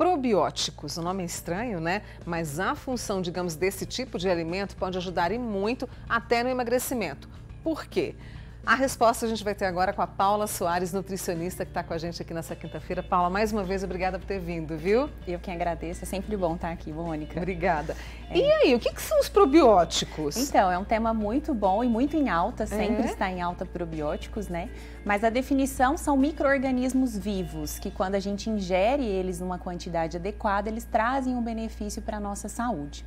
probióticos. O nome é estranho, né? Mas a função, digamos, desse tipo de alimento pode ajudar e muito até no emagrecimento. Por quê? A resposta a gente vai ter agora com a Paula Soares, nutricionista, que está com a gente aqui nessa quinta-feira. Paula, mais uma vez, obrigada por ter vindo, viu? Eu que agradeço, é sempre bom estar aqui, Mônica. Obrigada. É. E aí, o que, que, são os probióticos? Então, é um tema muito bom e muito em alta, sempre é? está em alta probióticos, né? Mas a definição são micro-organismos vivos, que quando a gente ingere eles numa quantidade adequada, eles trazem um benefício para a nossa saúde.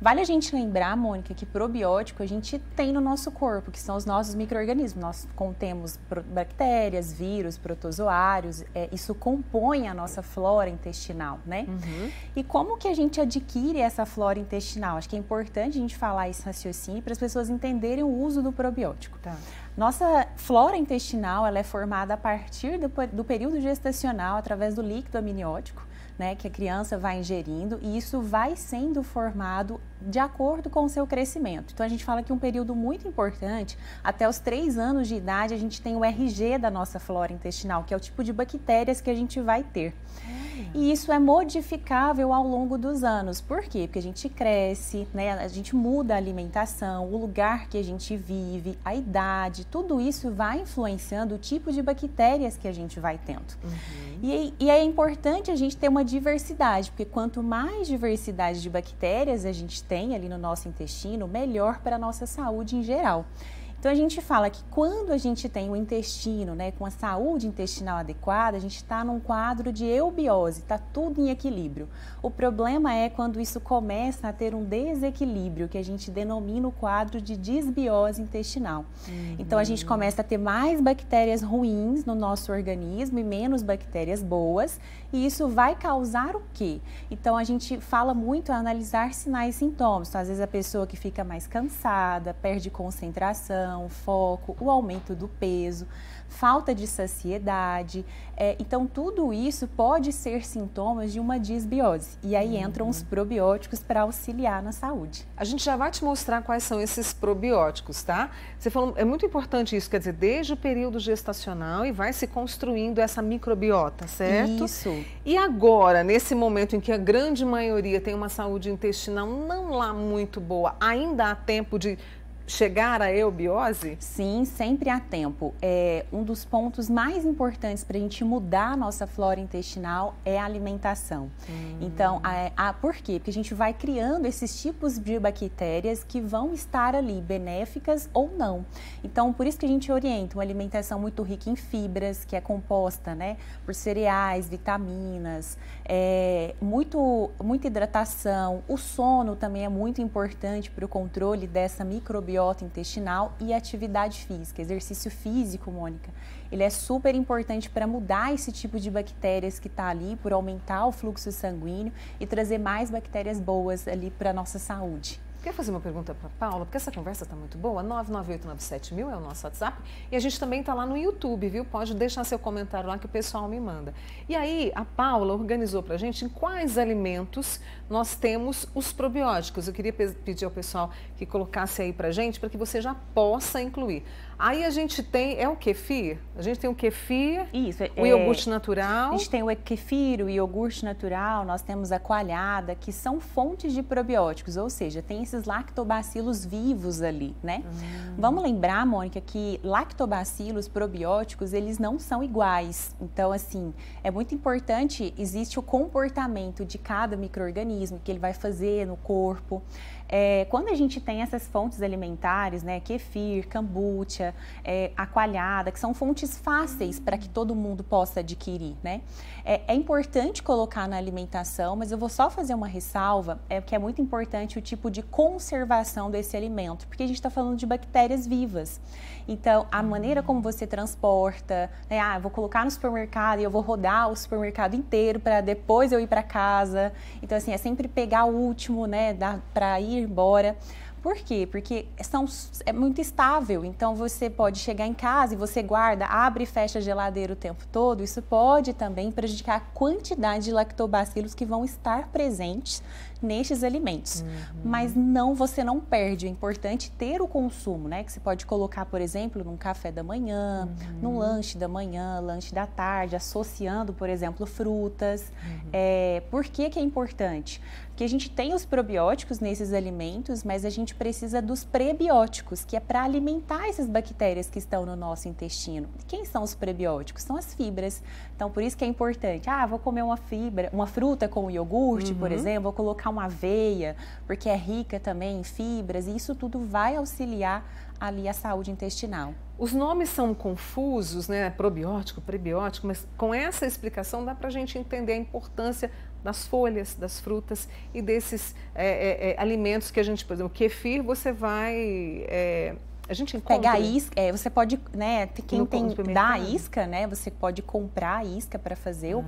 Vale a gente lembrar, Mônica, que probiótico a gente tem no nosso corpo, que são os nossos micro-organismos. Nós contemos bactérias, vírus, protozoários, é, isso compõe a nossa flora intestinal, né? Uhum. E como que a gente adquire essa flora intestinal? Acho que é importante a gente falar esse raciocínio para as pessoas entenderem o uso do probiótico. Tá. Nossa flora intestinal ela é formada a partir do, do período gestacional através do líquido amniótico né, que a criança vai ingerindo e isso vai sendo formado de acordo com o seu crescimento. Então a gente fala que um período muito importante, até os três anos de idade, a gente tem o RG da nossa flora intestinal, que é o tipo de bactérias que a gente vai ter. E isso é modificável ao longo dos anos. Por quê? Porque a gente cresce, né? a gente muda a alimentação, o lugar que a gente vive, a idade, tudo isso vai influenciando o tipo de bactérias que a gente vai tendo. Uhum. E, e é importante a gente ter uma diversidade, porque quanto mais diversidade de bactérias a gente tem ali no nosso intestino, melhor para a nossa saúde em geral. Então a gente fala que quando a gente tem o intestino, né, com a saúde intestinal adequada, a gente está num quadro de eubiose, está tudo em equilíbrio. O problema é quando isso começa a ter um desequilíbrio, que a gente denomina o quadro de disbiose intestinal. Uhum. Então a gente começa a ter mais bactérias ruins no nosso organismo e menos bactérias boas, e isso vai causar o quê? Então a gente fala muito a analisar sinais e sintomas. Então, às vezes a pessoa que fica mais cansada, perde concentração, atenção, foco, o aumento do peso, falta de saciedade. É, então, tudo isso pode ser sintomas de uma disbiose. E aí uhum. entram os probióticos para auxiliar na saúde. A gente já vai te mostrar quais são esses probióticos, tá? Você falou, é muito importante isso, quer dizer, desde o período gestacional e vai se construindo essa microbiota, certo? Isso. E agora, nesse momento em que a grande maioria tem uma saúde intestinal não lá muito boa, ainda há tempo de chegar à eubiose? Sim, sempre há tempo. É, um dos pontos mais importantes para a gente mudar a nossa flora intestinal é a alimentação. Hum. Então, a, a, por quê? Porque a gente vai criando esses tipos de bactérias que vão estar ali, benéficas ou não. Então, por isso que a gente orienta uma alimentação muito rica em fibras, que é composta né, por cereais, vitaminas, é, muito, muita hidratação. O sono também é muito importante para o controle dessa microbiota microbiota intestinal e atividade física. Exercício físico, Mônica, ele é super importante para mudar esse tipo de bactérias que está ali, por aumentar o fluxo sanguíneo e trazer mais bactérias boas ali para a nossa saúde. Quer fazer uma pergunta para Paula? Porque essa conversa está muito boa. 99897 é o nosso WhatsApp. E a gente também está lá no YouTube, viu? Pode deixar seu comentário lá que o pessoal me manda. E aí, a Paula organizou para a gente em quais alimentos nós temos os probióticos. Eu queria pedir ao pessoal que colocasse aí para gente, para que você já possa incluir. Aí a gente tem, é o kefir? A gente tem o kefir, Isso, o é, iogurte natural. A gente tem o kefir, o iogurte natural, nós temos a coalhada, que são fontes de probióticos, ou seja, tem esses lactobacilos vivos ali, né? Hum. Vamos lembrar, Mônica, que lactobacilos probióticos, eles não são iguais. Então, assim, é muito importante, existe o comportamento de cada microorganismo que ele vai fazer no corpo. É, quando a gente tem essas fontes alimentares, né, kefir, kombucha, é, aqualhada, que são fontes fáceis para que todo mundo possa adquirir, né? É, é, importante colocar na alimentação, mas eu vou só fazer uma ressalva, é que é muito importante o tipo de conservação desse alimento, porque a gente está falando de bactérias vivas. Então, a maneira como você transporta, né, ah, vou colocar no supermercado e eu vou rodar o supermercado inteiro para depois eu ir para casa. Então, assim, é sempre pegar o último, né, para ir embora. Por quê? Porque são, é muito estável. Então você pode chegar em casa e você guarda, abre e fecha a geladeira o tempo todo. Isso pode também prejudicar a quantidade de lactobacilos que vão estar presentes nestes alimentos. Uhum. Mas não, você não perde. É importante ter o consumo, né? Que você pode colocar, por exemplo, num café da manhã, uhum. no lanche da manhã, lanche da tarde, associando, por exemplo, frutas. Uhum. É, por que, que é importante? que a gente tem os probióticos nesses alimentos, mas a gente precisa dos prebióticos, que é para alimentar essas bactérias que estão no nosso intestino. Quem são os prebióticos? São as fibras. Então, por isso que é importante. Ah, vou comer uma fibra, uma fruta com iogurte, uhum. por exemplo, vou colocar uma aveia, porque é rica também em fibras, e isso tudo vai auxiliar ali a saúde intestinal. Os nomes são confusos, né? Probiótico, prebiótico, mas com essa explicação dá para a gente entender a importância das folhas, das frutas e desses é, é, alimentos que a gente, por exemplo, kefir, você vai a gente encontra. Pega a isca, é, você pode, né, quem tem dá a isca, né, você pode comprar a isca para fazer, ah.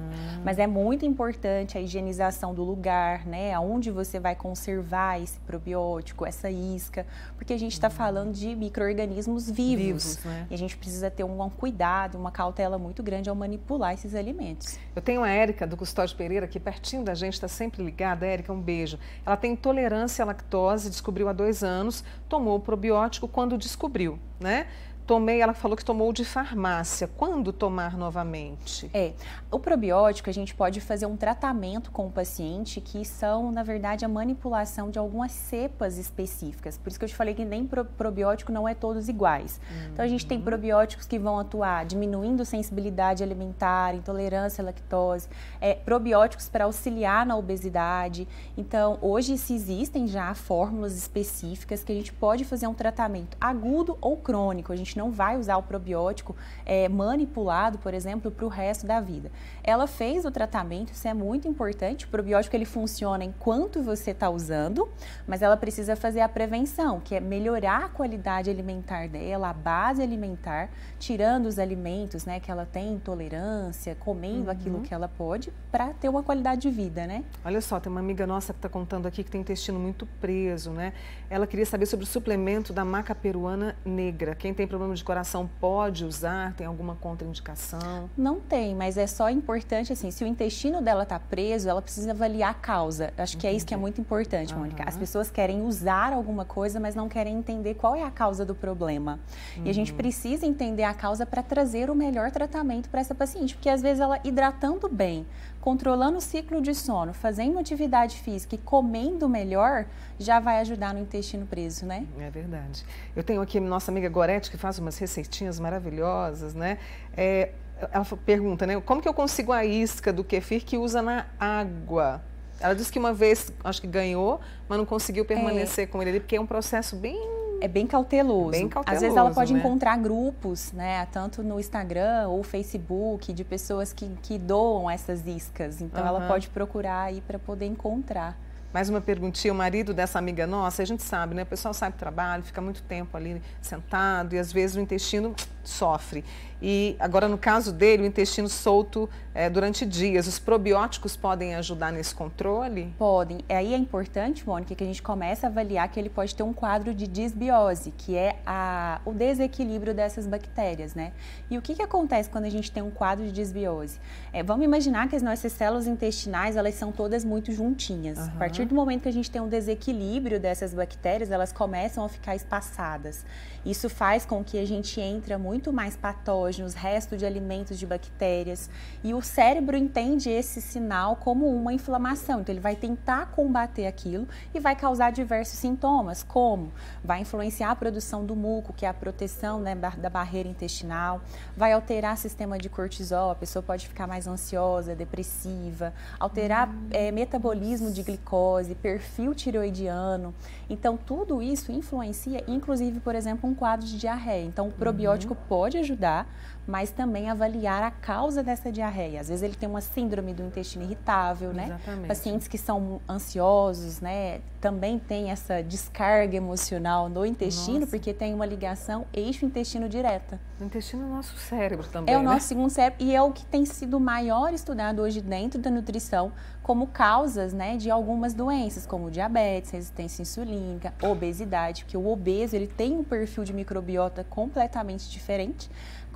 mas é muito importante a higienização do lugar, né, aonde você vai conservar esse probiótico, essa isca, porque a gente está hum. falando de micro-organismos vivos, vivos né? e a gente precisa ter um cuidado, uma cautela muito grande ao manipular esses alimentos. Eu tenho a Érica do Custódio Pereira aqui pertinho da gente, está sempre ligada, Érica, um beijo. Ela tem intolerância à lactose, descobriu há dois anos, tomou o probiótico quando descobriu, né? Tomei, ela falou que tomou de farmácia. Quando tomar novamente? É, o probiótico a gente pode fazer um tratamento com o paciente que são, na verdade, a manipulação de algumas cepas específicas. Por isso que eu te falei que nem pro, probiótico não é todos iguais. Uhum. Então a gente tem uhum. probióticos que vão atuar diminuindo sensibilidade alimentar, intolerância à lactose, é, probióticos para auxiliar na obesidade. Então hoje se existem já fórmulas específicas que a gente pode fazer um tratamento agudo ou crônico. A gente não vai usar o probiótico é, manipulado, por exemplo, para o resto da vida. Ela fez o tratamento, isso é muito importante. O probiótico ele funciona enquanto você está usando, mas ela precisa fazer a prevenção, que é melhorar a qualidade alimentar dela, a base alimentar, tirando os alimentos, né, que ela tem intolerância, comendo uhum. aquilo que ela pode, para ter uma qualidade de vida, né? Olha só, tem uma amiga nossa que está contando aqui que tem intestino muito preso, né? Ela queria saber sobre o suplemento da maca peruana negra. Quem tem problema de coração pode usar? Tem alguma contraindicação? Não tem, mas é só importante assim, se o intestino dela está preso, ela precisa avaliar a causa. Acho que é isso que é muito importante, uhum. Mônica. As pessoas querem usar alguma coisa, mas não querem entender qual é a causa do problema. Uhum. E a gente uhum. precisa entender a causa para trazer o melhor tratamento para essa paciente, porque às vezes ela hidratando bem, controlando o ciclo de sono, fazendo atividade física e comendo melhor, já vai ajudar no intestino preso, né? É verdade. Eu tenho aqui nossa amiga Gorete, que faz umas receitinhas maravilhosas, né? É, ela pergunta, né? Como que eu consigo a isca do kefir que usa na água? Ela disse que uma vez, acho que ganhou, mas não conseguiu permanecer é. com ele, porque é um processo bem é bem cauteloso. bem cauteloso. Às vezes ela pode né? encontrar grupos, né, tanto no Instagram ou Facebook, de pessoas que, que doam essas iscas. Então uhum. ela pode procurar aí para poder encontrar. Mais uma perguntinha, o marido dessa amiga nossa, a gente sabe, né? O pessoal sai do trabalho, fica muito tempo ali sentado e às vezes o intestino sofre. E agora, no caso dele, o intestino solto é, durante dias. Os probióticos podem ajudar nesse controle? Podem. Aí é importante, Mônica, que a gente comece a avaliar que ele pode ter um quadro de disbiose, que é a, o desequilíbrio dessas bactérias, né? E o que, que acontece quando a gente tem um quadro de disbiose? É, vamos imaginar que as nossas células intestinais, elas são todas muito juntinhas. Uhum. A partir do momento que a gente tem um desequilíbrio dessas bactérias, elas começam a ficar espaçadas. Isso faz com que a gente entre muito mais patógenos, resto de alimentos de bactérias, e o cérebro entende esse sinal como uma inflamação. Então ele vai tentar combater aquilo e vai causar diversos sintomas, como vai influenciar a produção do muco, que é a proteção né, da barreira intestinal, vai alterar o sistema de cortisol, a pessoa pode ficar mais ansiosa, depressiva, alterar hum. é, metabolismo de glicose, perfil tiroidiano. Então tudo isso influencia, inclusive, por exemplo, um quadro de diarreia. Então, o probiótico uhum. Pode ajudar, mas também avaliar a causa dessa diarreia. Às vezes ele tem uma síndrome do intestino irritável, né? Exatamente. Pacientes que são ansiosos, né? Também tem essa descarga emocional no intestino, Nossa. porque tem uma ligação eixo-intestino direta. O intestino é o nosso cérebro também. É o né? nosso segundo cérebro e é o que tem sido maior estudado hoje dentro da nutrição como causas, né, de algumas doenças, como diabetes, resistência insulínica, obesidade, porque o obeso ele tem um perfil de microbiota completamente diferente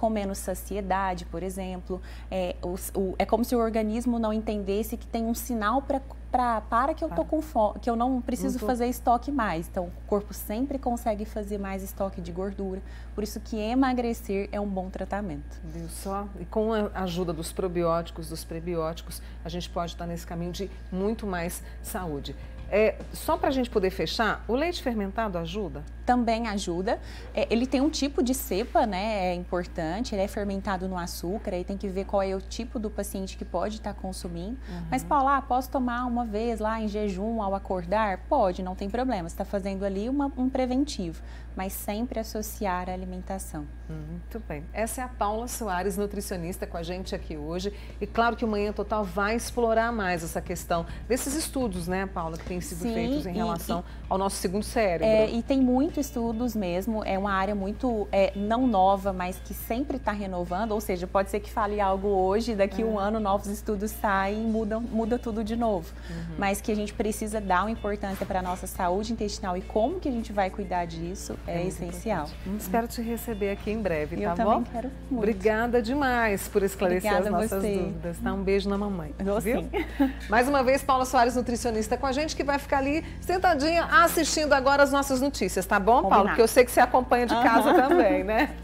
com menos saciedade, por exemplo. É, o, o, é como se o organismo não entendesse que tem um sinal pra, pra, para que eu tô com fome, que eu não preciso não tô... fazer estoque mais. Então, o corpo sempre consegue fazer mais estoque de gordura. Por isso que emagrecer é um bom tratamento. Viu só? E com a ajuda dos probióticos, dos prebióticos, a gente pode estar nesse caminho de muito mais saúde. É, só para a gente poder fechar, o leite fermentado ajuda? Também ajuda. É, ele tem um tipo de cepa, né? É importante. Ele é fermentado no açúcar. Aí tem que ver qual é o tipo do paciente que pode estar tá consumindo. Uhum. Mas, Paula, ah, posso tomar uma vez lá em jejum ao acordar? Pode, não tem problema. Você está fazendo ali uma, um preventivo. Mas sempre associar a alimentação. Muito bem. Essa é a Paula Soares, nutricionista, com a gente aqui hoje. E claro que o Manhã Total vai explorar mais essa questão desses estudos, né, Paula, que tem têm sido Sim, feitos em relação e, ao nosso segundo cérebro. É, e tem muitos estudos mesmo, é uma área muito é, não nova, mas que sempre está renovando, ou seja, pode ser que fale algo hoje, daqui é. um ano novos estudos saem e mudam, muda tudo de novo. Uhum. Mas que a gente precisa dar uma importância para a nossa saúde intestinal e como que a gente vai cuidar disso é, é essencial. Uhum. Espero te receber aqui em breve, tá Eu bom? quero muito. Obrigada demais por esclarecer Obrigada as nossas dúvidas. Tá? Um beijo na mamãe. Eu viu? Sim. Mais uma vez, Paula Soares, nutricionista com a gente, que vai ficar ali sentadinha assistindo agora as nossas notícias, tá bom, Combinado. Paulo? Porque eu sei que você acompanha de casa uhum. também, né?